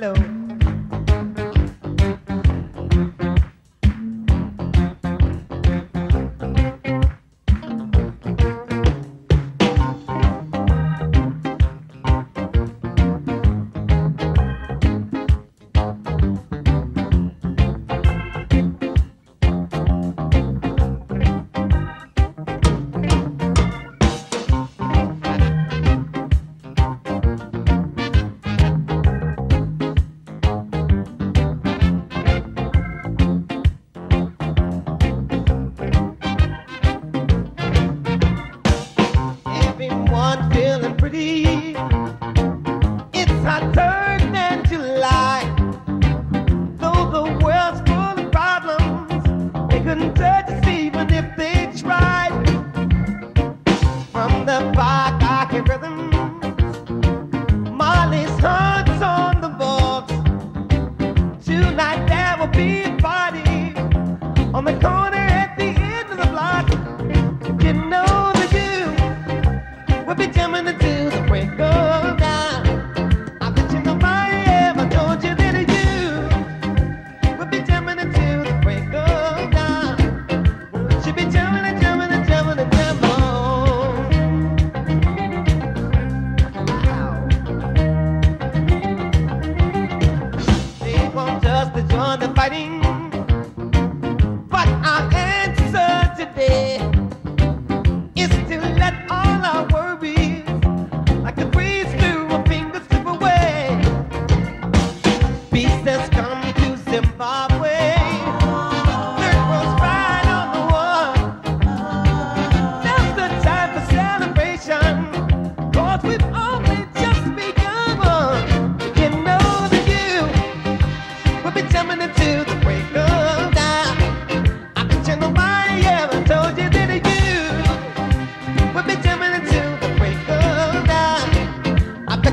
Hello. the park. I can rhythm. the joy, the.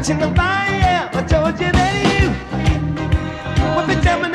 touching the fire. I told you that you would be jumping.